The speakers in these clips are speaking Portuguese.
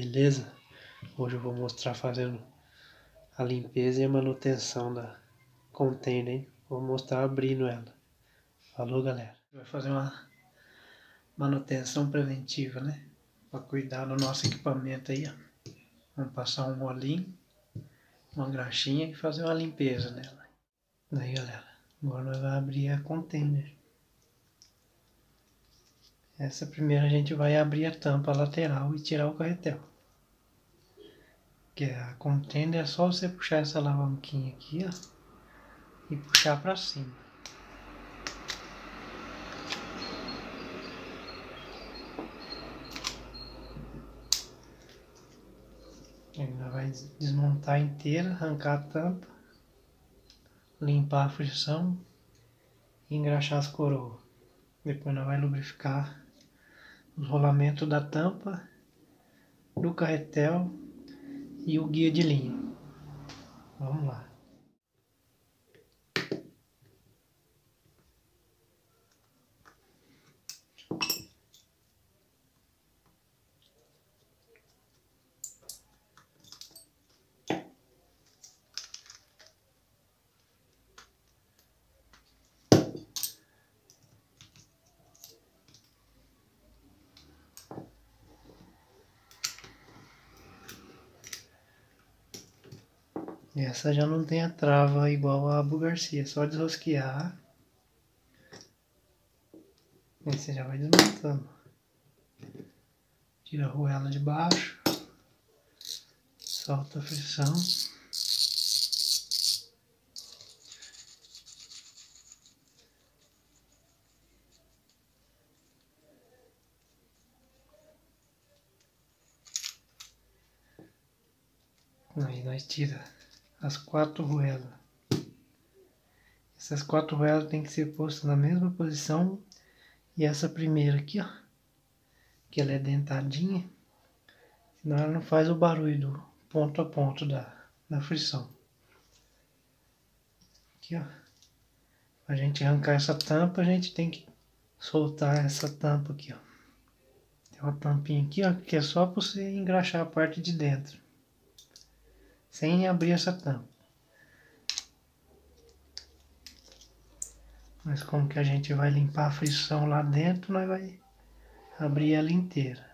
Beleza? Hoje eu vou mostrar fazendo a limpeza e a manutenção da container, hein? Vou mostrar abrindo ela. Falou galera? Vai fazer uma manutenção preventiva, né? Para cuidar do nosso equipamento aí, ó. Vamos passar um molinho, uma graxinha e fazer uma limpeza nela. Daí galera, agora nós vamos abrir a container. Essa primeira a gente vai abrir a tampa lateral e tirar o carretel. Que a contenda é só você puxar essa alavanquinha aqui, ó. E puxar para cima. Ainda vai desmontar inteira, arrancar a tampa, limpar a frição e engraxar as coroas. Depois nós vai lubrificar os rolamentos da tampa, do carretel e o guia de linha. Vamos lá. Essa já não tem a trava igual a Abu Garcia, só desrosquear. Aí você já vai desmontando. Tira a arruela de baixo. Solta a frição. Aí nós tira as quatro ruelas. Essas quatro ruelas tem que ser postas na mesma posição. E essa primeira aqui, ó. Que ela é dentadinha. Senão ela não faz o barulho do ponto a ponto da, da frição. Aqui, ó. Pra gente arrancar essa tampa, a gente tem que soltar essa tampa aqui, ó. Tem uma tampinha aqui, ó, que é só para você engraxar a parte de dentro sem abrir essa tampa. Mas como que a gente vai limpar a frição lá dentro, nós vai abrir ela inteira.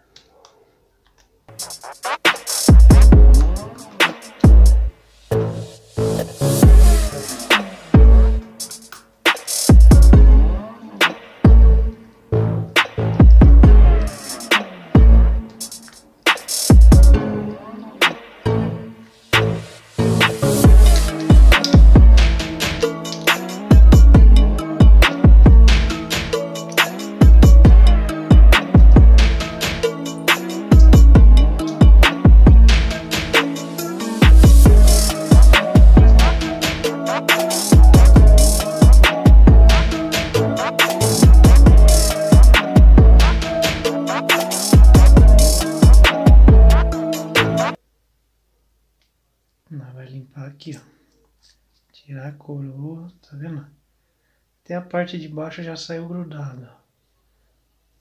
Até a parte de baixo já saiu grudado.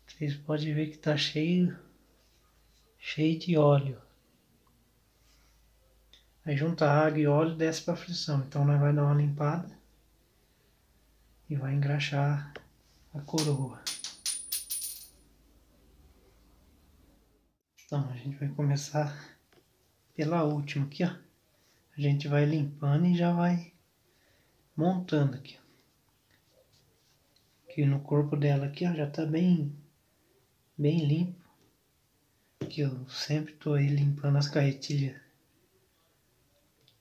Vocês podem ver que tá cheio, cheio de óleo. Aí junta água e óleo e desce para frição. Então nós vai dar uma limpada e vai engraxar a coroa. Então a gente vai começar pela última aqui, ó a gente vai limpando e já vai montando aqui. Aqui no corpo dela aqui, ó, já tá bem, bem limpo. Que eu sempre tô aí limpando as carretilhas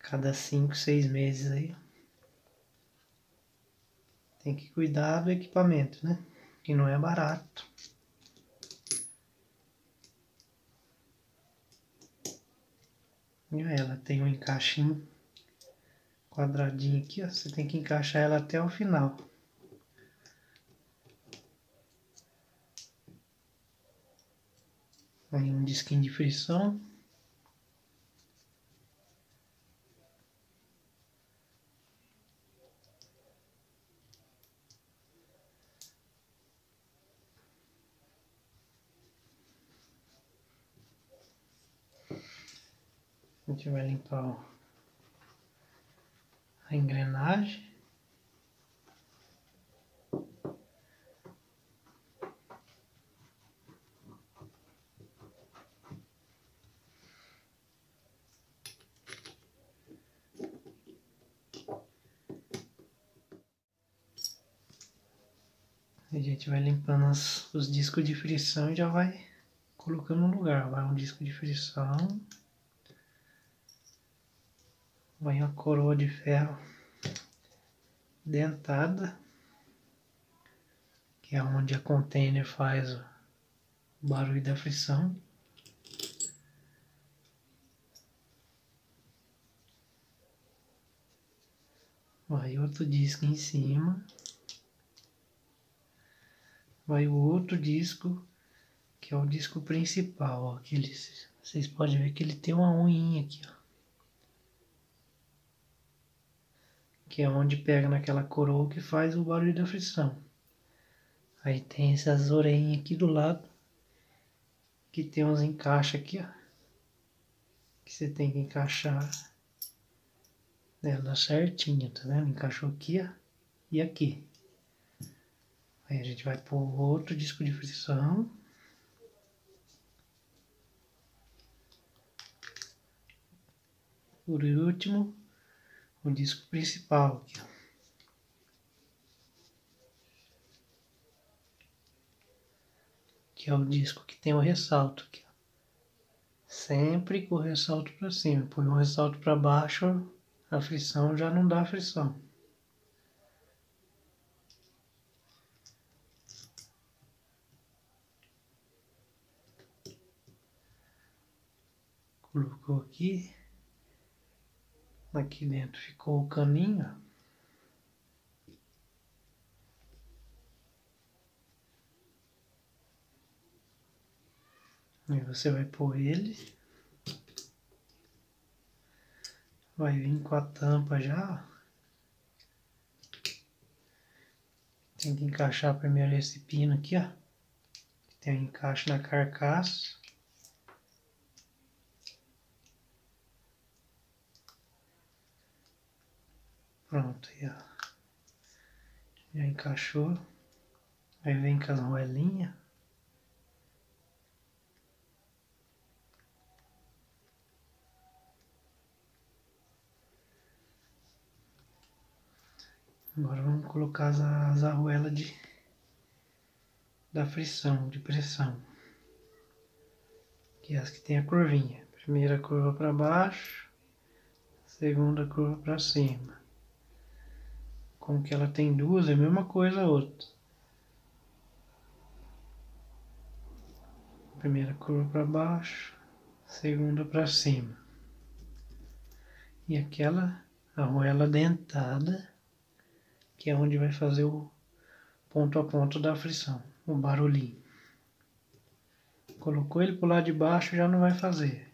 cada 5, 6 meses aí. Tem que cuidar do equipamento, né? Que não é barato. ela tem um encaixinho quadradinho aqui, ó. Você tem que encaixar ela até o final. Um disquinho de frição. A gente vai limpar a engrenagem. A gente vai limpando as, os discos de frição e já vai colocando no lugar. Vai um disco de frição. Vai uma coroa de ferro dentada. Que é onde a container faz o barulho da frição. Vai outro disco em cima vai o outro disco, que é o disco principal, ó, que ele, vocês podem ver que ele tem uma unhinha aqui, ó. Que é onde pega naquela coroa que faz o barulho da frição. Aí tem essas orelhinhas aqui do lado, que tem uns encaixes aqui, ó. Que você tem que encaixar ela certinha, tá vendo? Encaixou aqui, ó, e aqui. Aí a gente vai pôr outro disco de frição. Por último, o disco principal aqui. Que é o disco que tem o ressalto aqui. Sempre com o ressalto para cima. Põe o ressalto para baixo, a frição já não dá frição. Colocou aqui. Aqui dentro ficou o caninho. Aí você vai pôr ele. Vai vir com a tampa já. Tem que encaixar primeiro esse pino aqui, ó. Tem um encaixe na carcaça. Pronto, aí. Já encaixou. Aí vem com as roelinhas. Agora vamos colocar as, as arruelas de, da frição, de pressão. Que é as que tem a curvinha. Primeira curva para baixo, segunda curva para cima. Como que ela tem duas, é a mesma coisa a outra. Primeira curva para baixo, segunda para cima. E aquela arruela dentada, que é onde vai fazer o ponto a ponto da frição, o barulhinho. Colocou ele para o lado de baixo, já não vai fazer.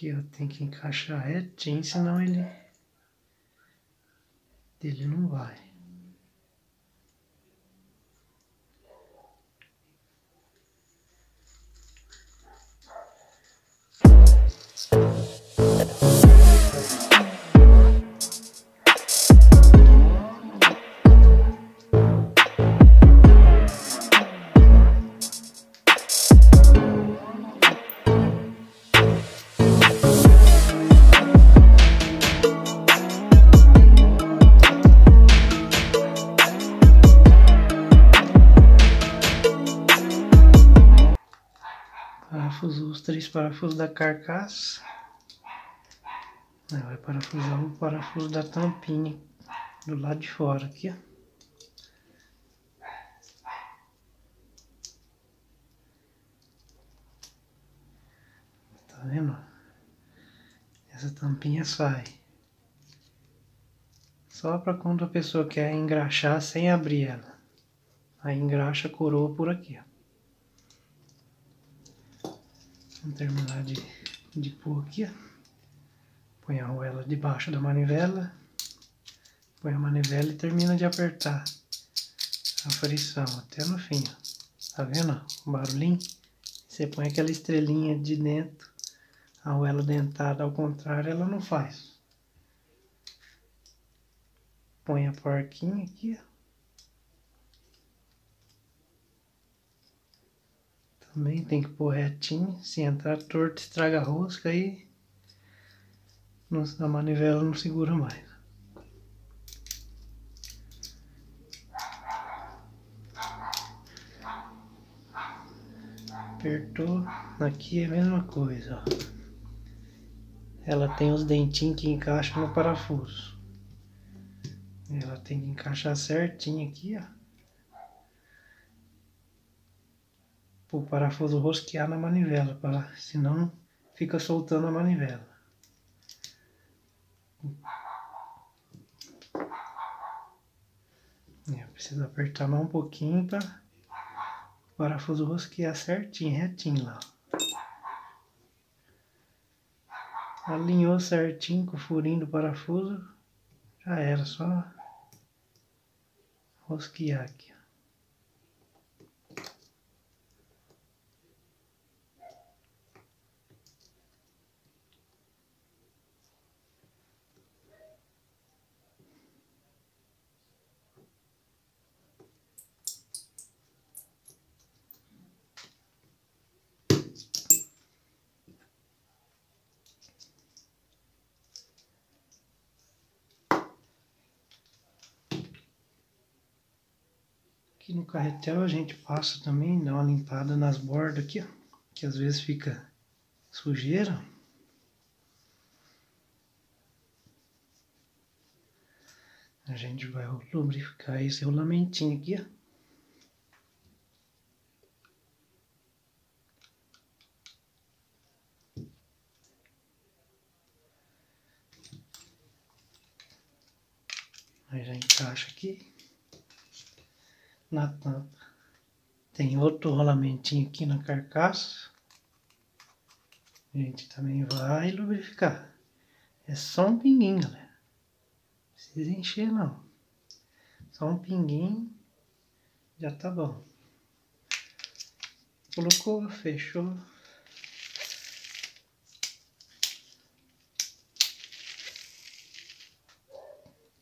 Aqui eu tenho que encaixar retinho, senão ele, ele não vai. Os três parafusos da carcaça. Aí vai parafusar o parafuso da tampinha do lado de fora aqui, ó. Tá vendo? Essa tampinha sai. Só para quando a pessoa quer engraxar sem abrir ela. Aí engraxa a coroa por aqui, ó. Vamos terminar de, de pôr aqui. Põe a arruela debaixo da manivela. Põe a manivela e termina de apertar a frição até no fim, ó. Tá vendo o barulhinho? Você põe aquela estrelinha de dentro, a arruela dentada ao contrário ela não faz. Põe a porquinha aqui, ó. Também tem que pôr retinho, se entrar torto estraga a rosca aí a manivela não segura mais. Apertou, aqui é a mesma coisa, ó. Ela tem os dentinhos que encaixam no parafuso. Ela tem que encaixar certinho aqui, ó. O parafuso rosquear na manivela, para senão fica soltando a manivela. É, precisa apertar mais um pouquinho para o parafuso rosquear certinho, retinho lá. Alinhou certinho com o furinho do parafuso, já era, só rosquear aqui. Aqui no carretel a gente passa também, dá uma limpada nas bordas aqui, ó, que às vezes fica sujeira. A gente vai lubrificar esse rolamentinho aqui, ó. Aí já encaixa aqui na tampa. Tem outro rolamentinho aqui na carcaça. A gente também vai lubrificar. É só um pinguinho, galera. Não precisa encher não. Só um pinguinho. Já tá bom. Colocou, fechou.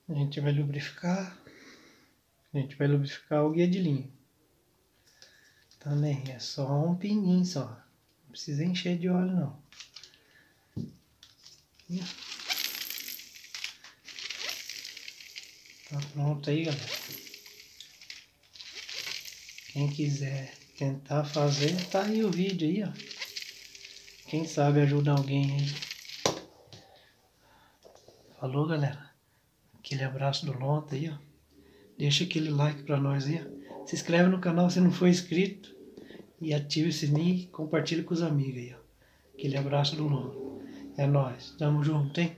A gente vai lubrificar. A gente vai lubrificar o guia de linha. Também é só um pinguinho só. Não precisa encher de óleo não. Tá pronto aí, galera. Quem quiser tentar fazer, tá aí o vídeo aí, ó. Quem sabe ajuda alguém aí. Falou, galera. Aquele abraço do Lonta aí, ó. Deixa aquele like para nós aí. Se inscreve no canal se não for inscrito. E ative o sininho e compartilhe com os amigos aí. Ó. Aquele abraço do Lolo. É nóis. Tamo junto, hein?